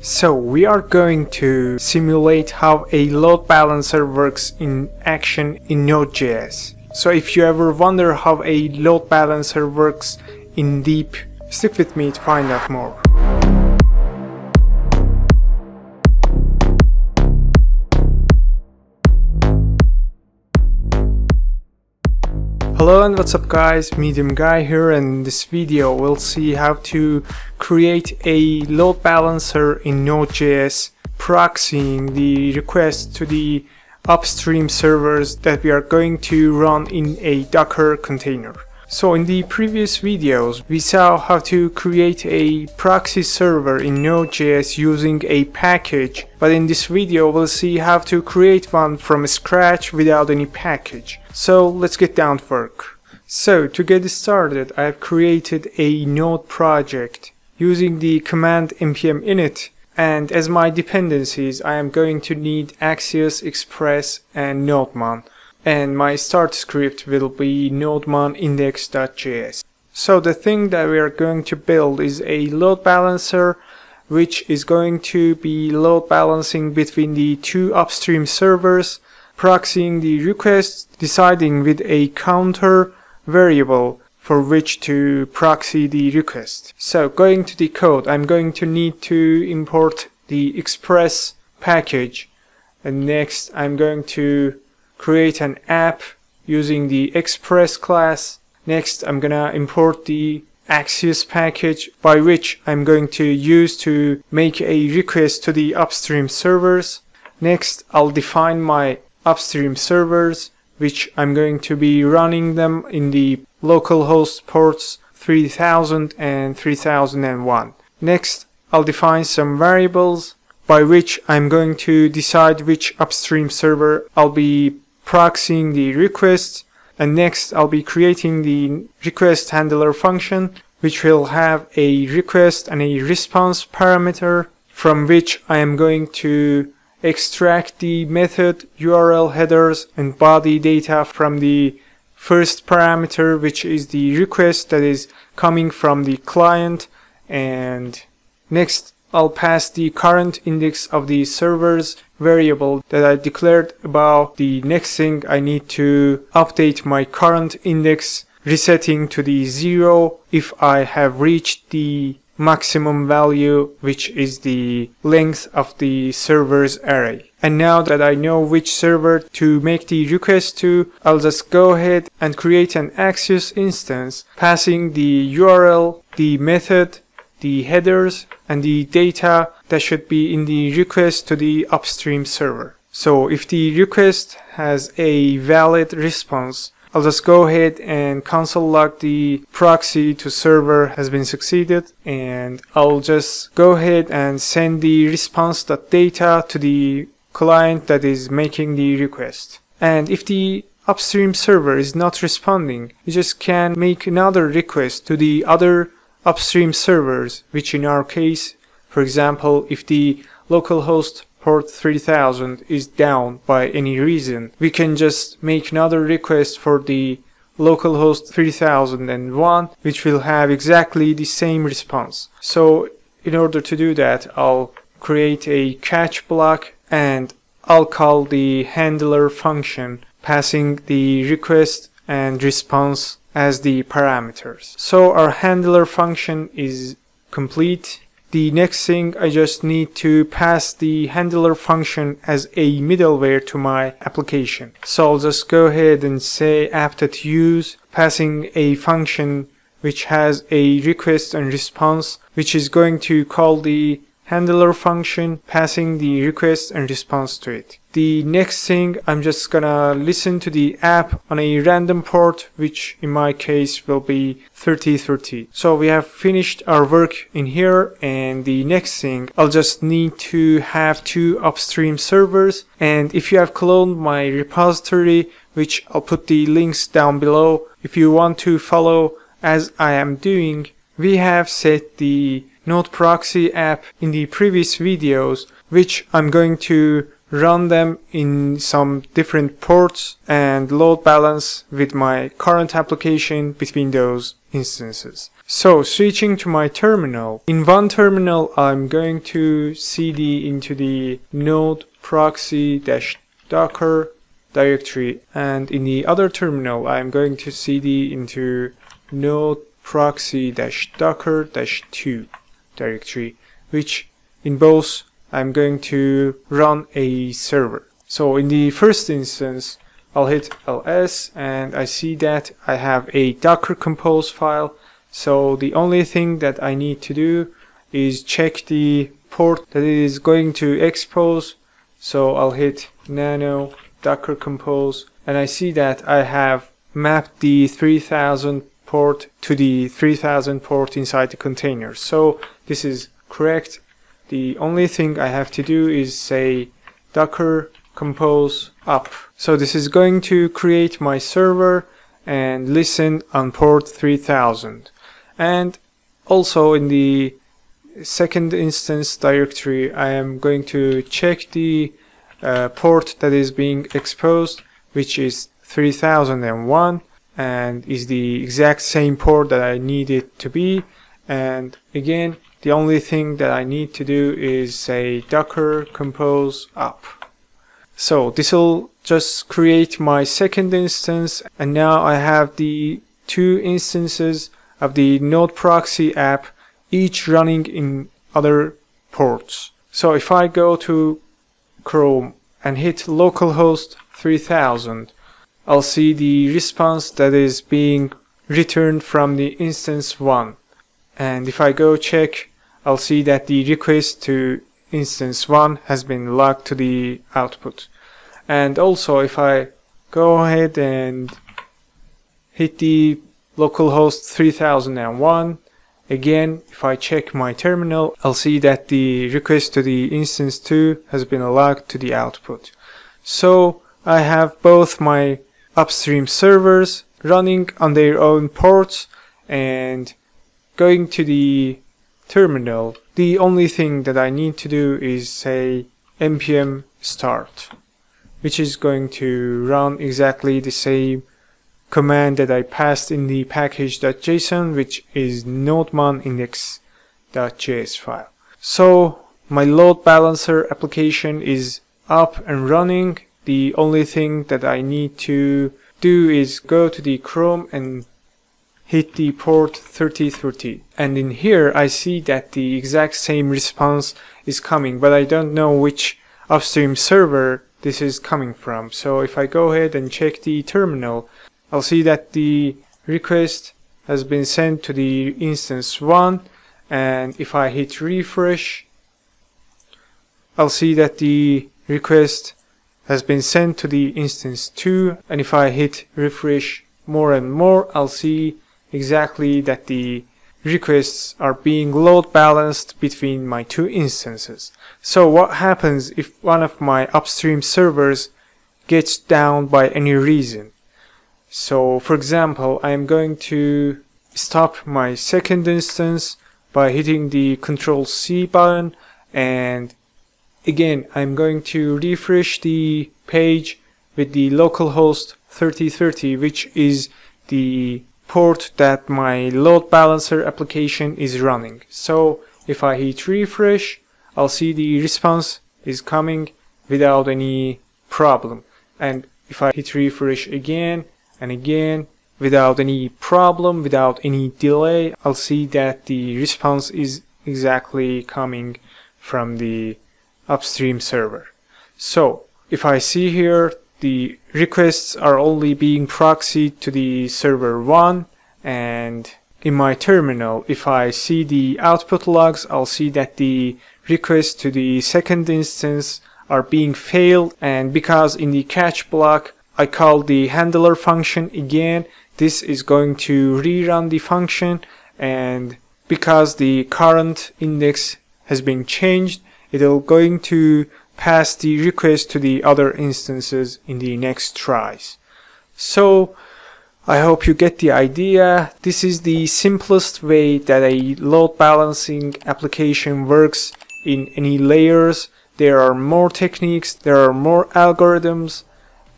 So we are going to simulate how a load balancer works in action in Node.js. So if you ever wonder how a load balancer works in deep, stick with me to find out more. Hello and what's up guys, Medium Guy here and in this video we'll see how to create a load balancer in Node.js proxying the request to the upstream servers that we are going to run in a Docker container. So in the previous videos we saw how to create a proxy server in Node.js using a package but in this video we'll see how to create one from scratch without any package. So let's get down to work. So to get started I've created a node project using the command npm init and as my dependencies I am going to need Axios, Express and NodeMon and my start script will be nodemon index.js. So the thing that we are going to build is a load balancer which is going to be load balancing between the two upstream servers, proxying the requests, deciding with a counter variable for which to proxy the request. So going to the code, I'm going to need to import the express package and next I'm going to create an app using the express class. Next, I'm gonna import the Axios package by which I'm going to use to make a request to the upstream servers. Next, I'll define my upstream servers, which I'm going to be running them in the localhost ports 3000 and 3001. Next, I'll define some variables by which I'm going to decide which upstream server I'll be proxying the request and next I'll be creating the request handler function which will have a request and a response parameter from which I am going to extract the method URL headers and body data from the first parameter which is the request that is coming from the client. And next I'll pass the current index of the server's variable that I declared about the next thing I need to update my current index resetting to the zero if I have reached the maximum value which is the length of the server's array. And now that I know which server to make the request to, I'll just go ahead and create an Axios instance passing the URL, the method, the headers and the data that should be in the request to the upstream server. So if the request has a valid response, I'll just go ahead and console log the proxy to server has been succeeded and I'll just go ahead and send the response.data to the client that is making the request. And if the upstream server is not responding, you just can make another request to the other upstream servers, which in our case, for example, if the localhost port 3000 is down by any reason, we can just make another request for the localhost 3001, which will have exactly the same response. So in order to do that, I'll create a catch block and I'll call the handler function passing the request and response as the parameters. So our handler function is complete. The next thing I just need to pass the handler function as a middleware to my application. So I'll just go ahead and say app.use passing a function which has a request and response which is going to call the handler function passing the request and response to it. The next thing I'm just gonna listen to the app on a random port which in my case will be 3030. So we have finished our work in here and the next thing I'll just need to have two upstream servers and if you have cloned my repository which I'll put the links down below if you want to follow as I am doing we have set the node proxy app in the previous videos, which I'm going to run them in some different ports and load balance with my current application between those instances. So switching to my terminal, in one terminal I'm going to cd into the node proxy-docker directory and in the other terminal I'm going to cd into node proxy-docker-2 directory which in both I'm going to run a server. So in the first instance I'll hit ls and I see that I have a docker compose file so the only thing that I need to do is check the port that it is going to expose so I'll hit nano docker compose and I see that I have mapped the 3000 port to the 3000 port inside the container. So this is correct. The only thing I have to do is say docker compose up. So this is going to create my server and listen on port 3000 and also in the second instance directory I am going to check the uh, port that is being exposed which is 3001 and is the exact same port that I need it to be. And again the only thing that I need to do is say docker compose up so this will just create my second instance and now I have the two instances of the node proxy app each running in other ports. So if I go to Chrome and hit localhost 3000, I'll see the response that is being returned from the instance 1. And if I go check, I'll see that the request to instance 1 has been logged to the output. And also if I go ahead and hit the localhost 3001 Again, if I check my terminal, I'll see that the request to the instance 2 has been logged to the output. So I have both my upstream servers running on their own ports and going to the terminal. The only thing that I need to do is say npm start, which is going to run exactly the same command that I passed in the package.json which is nodemon index.js file. So my load balancer application is up and running. The only thing that I need to do is go to the Chrome and hit the port 3030 and in here I see that the exact same response is coming but I don't know which upstream server this is coming from. So if I go ahead and check the terminal I'll see that the request has been sent to the instance 1 and if I hit refresh I'll see that the request has been sent to the instance 2 and if I hit refresh more and more I'll see exactly that the requests are being load balanced between my two instances. So what happens if one of my upstream servers gets down by any reason? So for example, I am going to stop my second instance by hitting the Control C button and again I'm going to refresh the page with the localhost 3030 which is the port that my load balancer application is running. So if I hit refresh I'll see the response is coming without any problem and if I hit refresh again and again without any problem without any delay I'll see that the response is exactly coming from the upstream server. So if I see here the requests are only being proxied to the server 1 and in my terminal if I see the output logs I'll see that the requests to the second instance are being failed and because in the catch block I call the handler function again this is going to rerun the function and because the current index has been changed it will going to pass the request to the other instances in the next tries so I hope you get the idea. This is the simplest way that a load balancing application works in any layers. There are more techniques, there are more algorithms,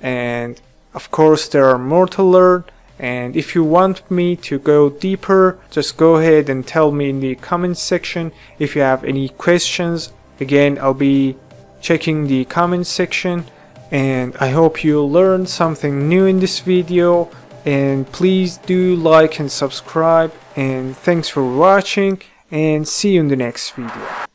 and of course there are more to learn and if you want me to go deeper just go ahead and tell me in the comment section if you have any questions again I'll be checking the comment section and I hope you learned something new in this video. And please do like and subscribe and thanks for watching and see you in the next video